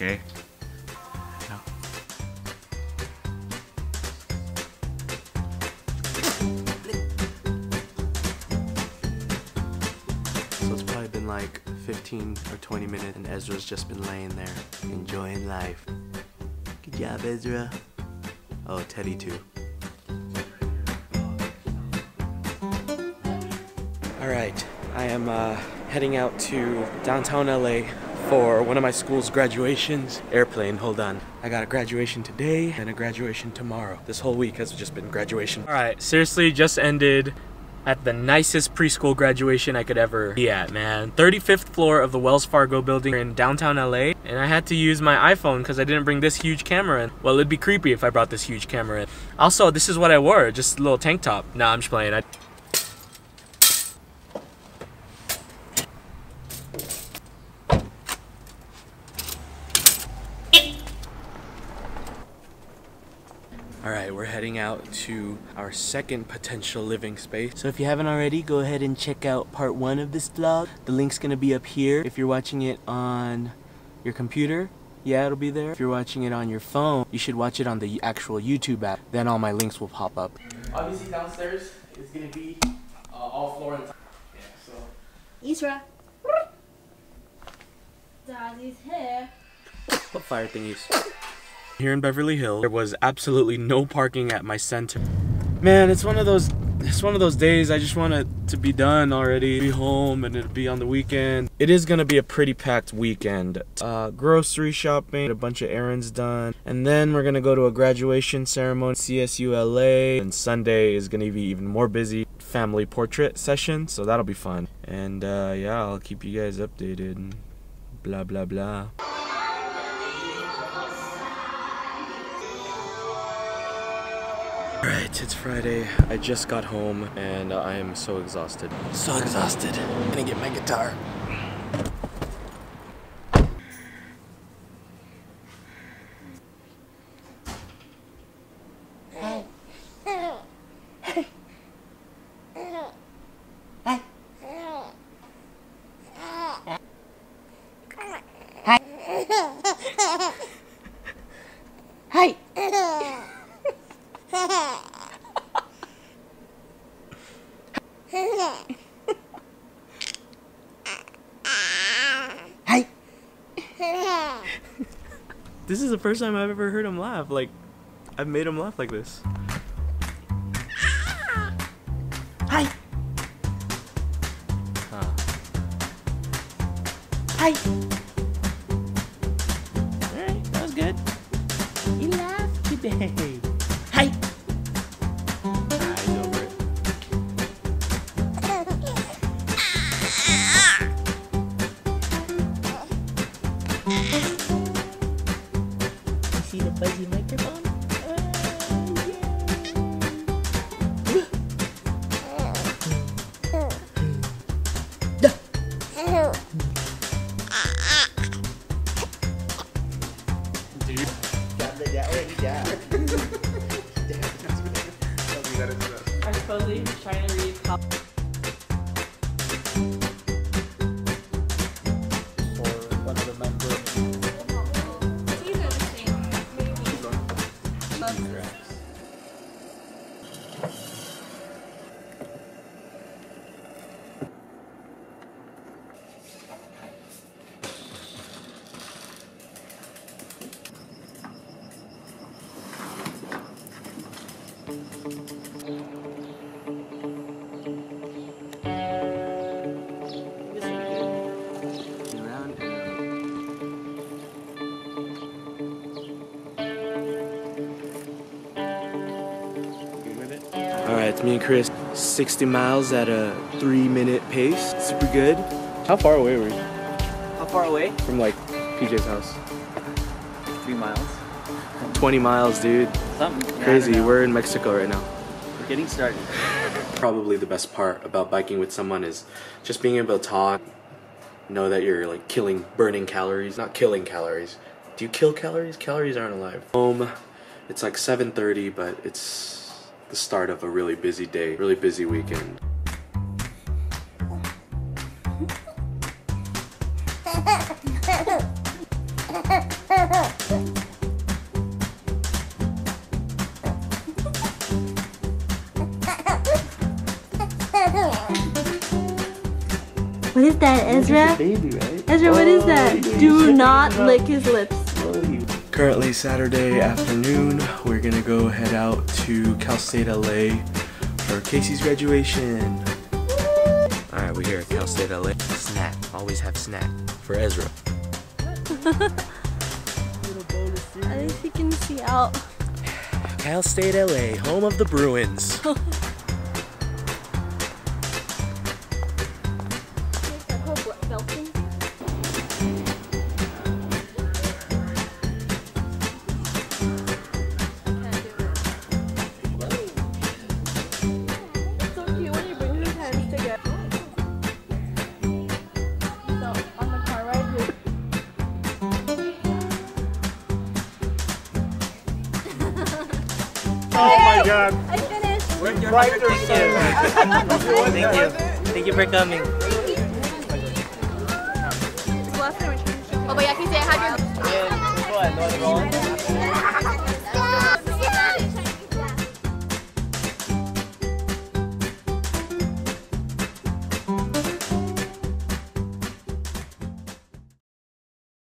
okay? So it's probably been like 15 or 20 minutes and Ezra's just been laying there enjoying life. Good job, Ezra. Oh, Teddy too. Alright, I am uh, heading out to downtown LA for one of my school's graduations. Airplane, hold on. I got a graduation today and a graduation tomorrow. This whole week has just been graduation. Alright, seriously, just ended at the nicest preschool graduation I could ever be at, man. 35th floor of the Wells Fargo building in downtown LA, and I had to use my iPhone because I didn't bring this huge camera in. Well, it'd be creepy if I brought this huge camera in. Also, this is what I wore, just a little tank top. Nah, I'm just playing. I All right, we're heading out to our second potential living space. So if you haven't already, go ahead and check out part one of this vlog. The link's gonna be up here. If you're watching it on your computer, yeah, it'll be there. If you're watching it on your phone, you should watch it on the actual YouTube app. Then all my links will pop up. Obviously downstairs is gonna be uh, all floor and yeah, so. Ezra. Daddy's here. What fire thingies? Here in Beverly Hills, there was absolutely no parking at my center. Man, it's one of those it's one of those days I just want it to be done already, be home and it'll be on the weekend. It is gonna be a pretty packed weekend. Uh, grocery shopping, a bunch of errands done, and then we're gonna go to a graduation ceremony, CSULA, and Sunday is gonna be even more busy. Family portrait session, so that'll be fun. And uh, yeah, I'll keep you guys updated. Blah blah blah. It's Friday. I just got home and I am so exhausted. So exhausted. I'm gonna get my guitar. This is the first time I've ever heard him laugh. Like, I've made him laugh like this. Hi. Huh. Hey. Are supposedly trying to read it's me and Chris. 60 miles at a three minute pace. Super good. How far away were you How far away? from like PJ's house? Three miles. 20 miles, dude. Something. Crazy. We're in Mexico right now. We're getting started. Probably the best part about biking with someone is just being able to talk, know that you're like killing, burning calories, not killing calories. Do you kill calories? Calories aren't alive. Home, it's like 7:30, but it's the start of a really busy day, really busy weekend. What is that, Ezra? Baby, right? Ezra, what is that? Do not lick his lips. Oh, Currently Saturday afternoon. We're gonna go head out to Cal State LA for Casey's graduation. Alright, we're here at Cal State LA. Snack. Always have snack. For Ezra. At least you can see out. Cal State LA, home of the Bruins. Oh my god. I finished. Right there, Thank you. Thank you for coming. Oh, but yeah, can you say I have your.